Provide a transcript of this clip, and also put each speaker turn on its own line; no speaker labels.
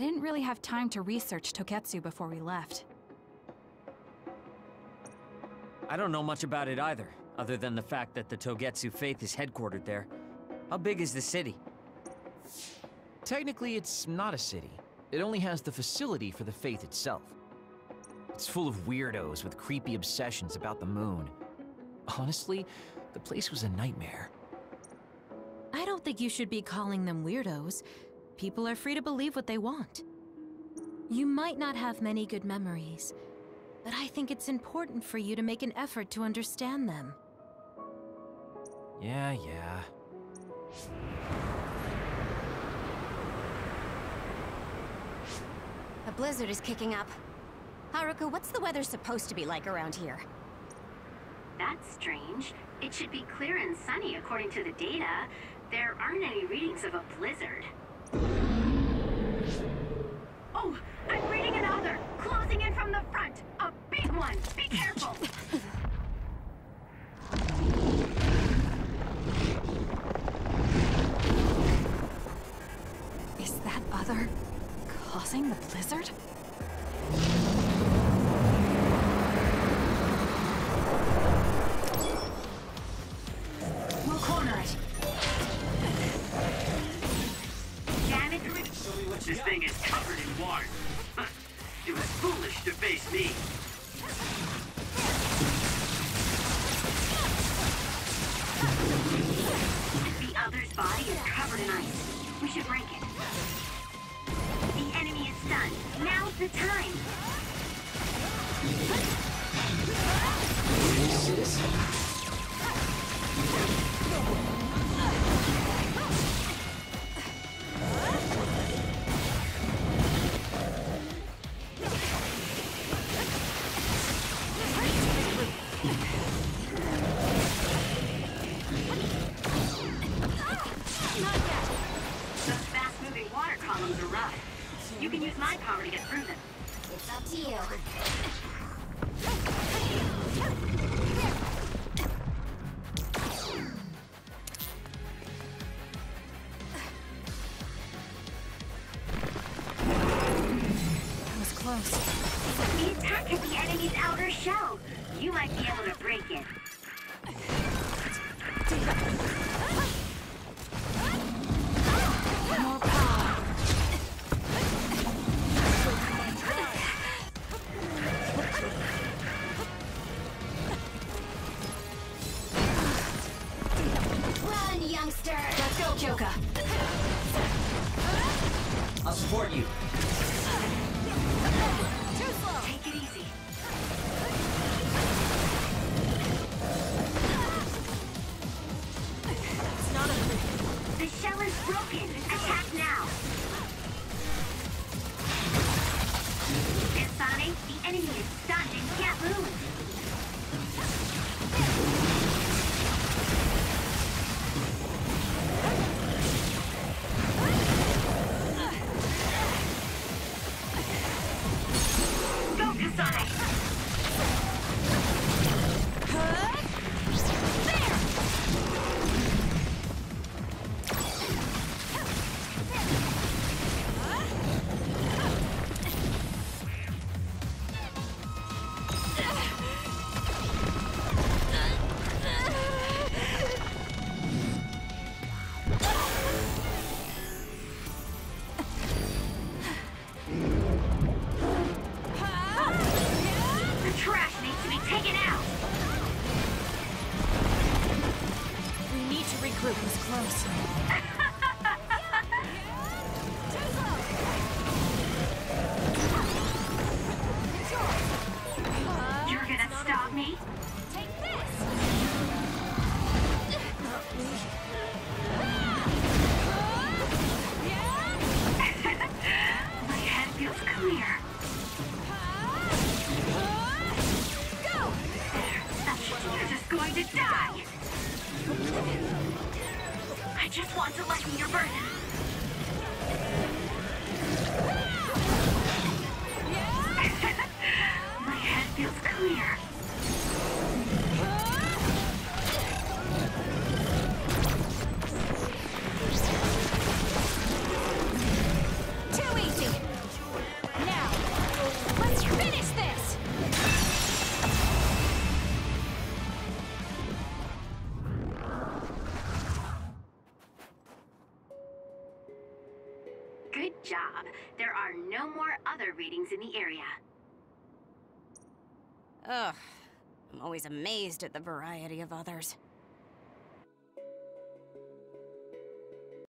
didn't really have time to research Togetsu before we left.
I don't know much about it either, other than the fact that the Togetsu faith is headquartered there. How big is the city?
Technically, it's not a city. It only has the facility for the faith itself. It's full of weirdos with creepy obsessions about the moon. Honestly, the place was a nightmare.
I don't think you should be calling them weirdos. People are free to believe what they want. You might not have many good memories, but I think it's important for you to make an effort to understand them.
Yeah, yeah.
A blizzard is kicking up. Haruka, what's the weather supposed to be like around here?
That's strange. It should be clear and sunny according to the data. There aren't any readings of a blizzard. Oh, I'm reading another! Closing in from the front! A big one! Be careful!
Is that other causing the blizzard?
We'll corner it. Damn it,
This thing is covered in water. It was foolish to face me.
The other's body is covered in ice. We should break it. Now's the time. Those You can use my power to get through them.
It's up to you.
That was close.
The attack at the enemy's outer shell. You might be able to break it.
Support you.
Take it easy.
It's not a...
The shell is broken. Attack now. Insane, the enemy is stunned and can't move. Go, Kasane!
It was close.
Your burden. Job. There are no more other readings in the area.
Ugh. I'm always amazed at the variety of others.